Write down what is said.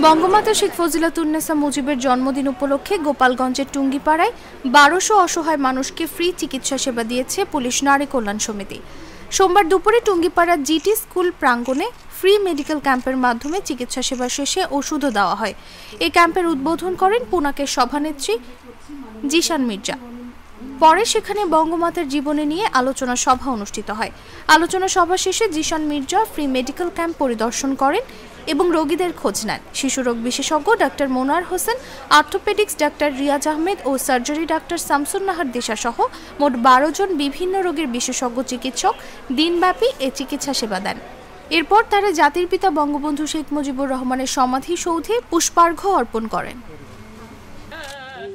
বঙ্গমাতা শেখ ফজিলাতুন্নেসা মুজিবের জন্মদিন উপলক্ষে গোপালগঞ্জের টুঙ্গিপাড়ায় বারোশো অসহায় মানুষকে ফ্রি চিকিৎসা সেবা দিয়েছে পুলিশ নারী কল্যাণ সমিতি। সোমবার দুপুরে টুঙ্গিপাড়া জিটি স্কুল প্রাঙ্গণে ফ্রি মেডিকেল ক্যাম্পের মাধ্যমে চিকিৎসা সেবা শেষে ওষুধও দেওয়া হয়। এই ক্যাম্পের উদ্বোধন করেন পুনাকের সভানেত্রী জিশান মির্জা। পরে সেখানে বঙ্গমাতার জীবনে নিয়ে আলোচনা সভা অনুষ্ঠিত হয়। আলোচনা সভা শেষে Zeeshan Mirza free medical camp পরিদর্শন করেন এবং রোগীদের খোঁজ নেন। শিশু রোগ বিশেষজ্ঞ doctor Monar Hossain orthopaedics doctor Riaz Ahmed ও সার্জারি ডাক্তার শামসুন নাহার দিশা সহ মোট বারো জন বিভিন্ন রোগের বিশেষজ্ঞ চিকিৎসক দিনব্যাপী এ চিকিৎসা সেবা দেন। এরপর তারা জাতির পিতা বঙ্গবন্ধু শেখ মুজিবুর রহমানের সমাধি সৌধে পুষ্পার্ঘ্য অর্পণ করেন। হ্যাঁ,